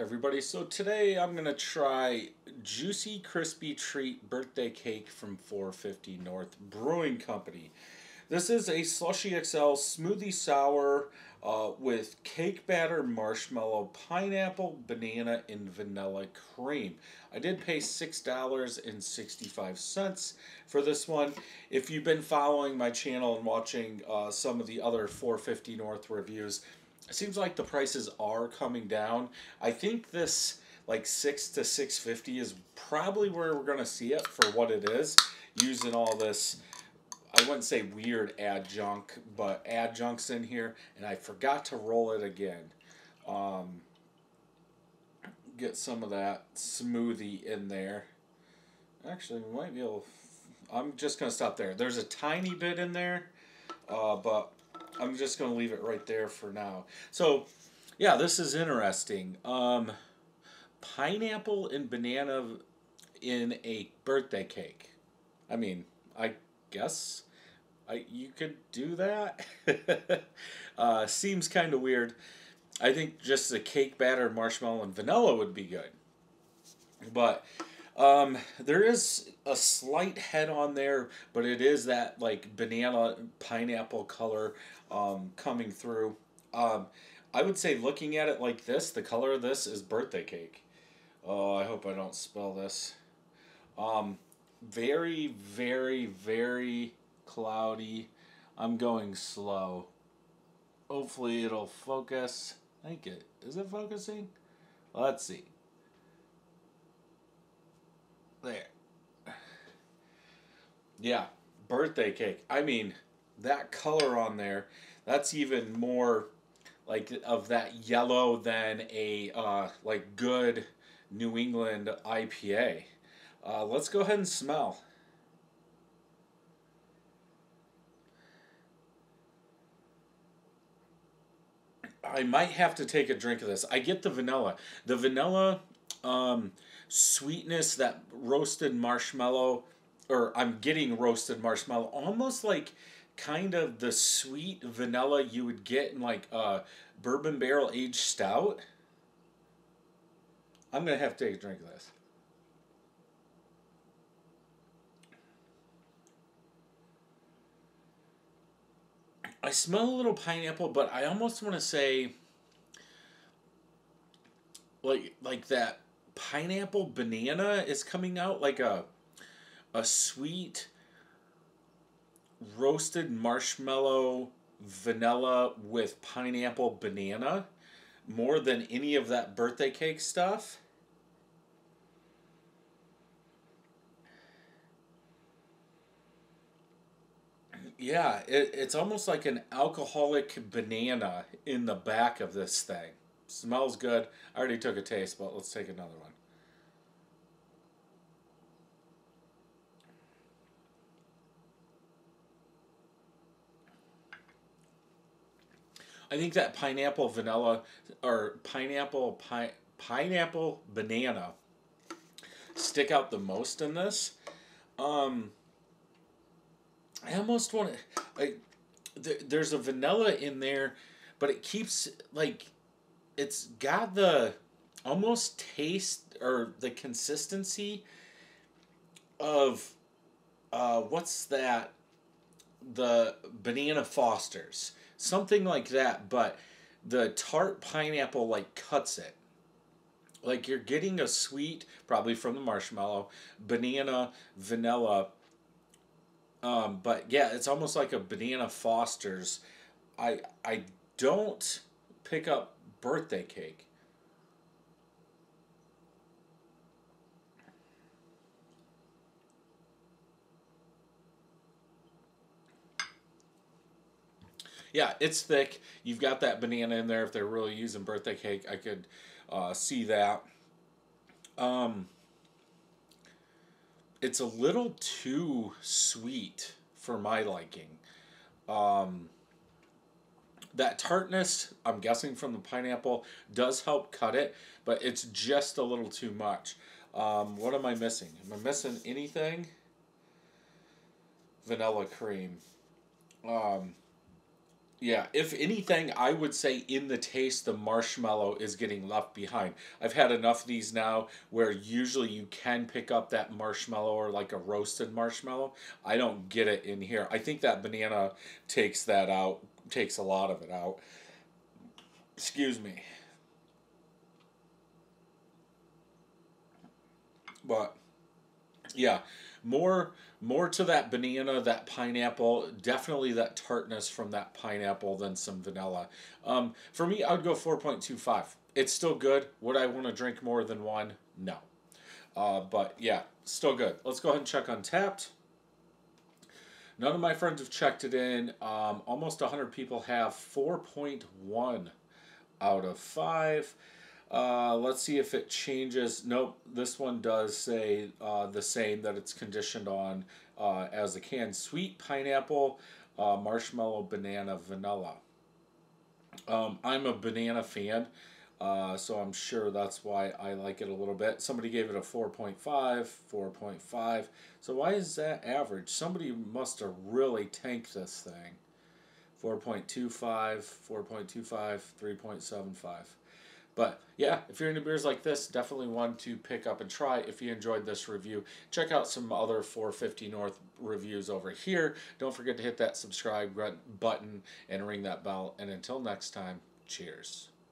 everybody. So today I'm going to try Juicy Krispy Treat Birthday Cake from 450 North Brewing Company. This is a Slushy XL smoothie sour uh, with cake batter, marshmallow, pineapple, banana, and vanilla cream. I did pay $6.65 for this one. If you've been following my channel and watching uh, some of the other 450 North reviews, it seems like the prices are coming down. I think this like 6 to 650 is probably where we're going to see it for what it is using all this I wouldn't say weird adjunct, but adjuncts in here, and I forgot to roll it again. Um, get some of that smoothie in there. Actually, we might be able. I'm just gonna stop there. There's a tiny bit in there, uh, but I'm just gonna leave it right there for now. So, yeah, this is interesting. Um, pineapple and banana in a birthday cake. I mean, I guess I you could do that. uh, seems kind of weird. I think just the cake batter, marshmallow, and vanilla would be good. But um, there is a slight head on there, but it is that like banana pineapple color um, coming through. Um, I would say looking at it like this, the color of this is birthday cake. Oh, I hope I don't spell this. Um, very, very, very cloudy. I'm going slow. Hopefully it'll focus. I think it is it focusing? Let's see. There. Yeah, birthday cake. I mean, that color on there, that's even more like of that yellow than a uh, like good New England IPA. Uh, let's go ahead and smell. I might have to take a drink of this. I get the vanilla. The vanilla um, sweetness, that roasted marshmallow, or I'm getting roasted marshmallow, almost like kind of the sweet vanilla you would get in like a bourbon barrel aged stout. I'm going to have to take a drink of this. I smell a little pineapple, but I almost want to say like like that pineapple banana is coming out like a a sweet roasted marshmallow vanilla with pineapple banana more than any of that birthday cake stuff. Yeah, it, it's almost like an alcoholic banana in the back of this thing. Smells good. I already took a taste, but let's take another one. I think that pineapple vanilla or pineapple pi, pineapple banana stick out the most in this. Um, I almost want to. Like, there, there's a vanilla in there, but it keeps like, it's got the almost taste or the consistency of, uh, what's that? The banana Fosters, something like that, but the tart pineapple like cuts it like you're getting a sweet probably from the marshmallow banana vanilla um, but yeah, it's almost like a banana Foster's. I I don't pick up birthday cake. Yeah, it's thick. You've got that banana in there. If they're really using birthday cake, I could uh, see that. Um, it's a little too sweet for my liking. Um, that tartness, I'm guessing from the pineapple, does help cut it, but it's just a little too much. Um, what am I missing? Am I missing anything? Vanilla cream. Um, Yeah, if anything, I would say in the taste, the marshmallow is getting left behind. I've had enough of these now where usually you can pick up that marshmallow or like a roasted marshmallow. I don't get it in here. I think that banana takes that out, takes a lot of it out. Excuse me. But yeah, more more to that banana, that pineapple, definitely that tartness from that pineapple than some vanilla. Um, for me, I would go 4.25. It's still good. Would I want to drink more than one? No. Uh, but yeah, still good. Let's go ahead and check Untappd. None of my friends have checked it in. Um, almost 100 people have 4.1 out of 5. Uh, let's see if it changes. Nope, this one does say uh, the same that it's conditioned on uh, as a can. Sweet pineapple, uh, marshmallow, banana, vanilla. Um, I'm a banana fan, uh, so I'm sure that's why I like it a little bit. Somebody gave it a 4.5, 4.5. So why is that average? Somebody must have really tanked this thing. 4.25, 4.25, 3.75. But yeah, if you're into beers like this, definitely one to pick up and try if you enjoyed this review. Check out some other 450 North reviews over here. Don't forget to hit that subscribe button and ring that bell. And until next time, cheers.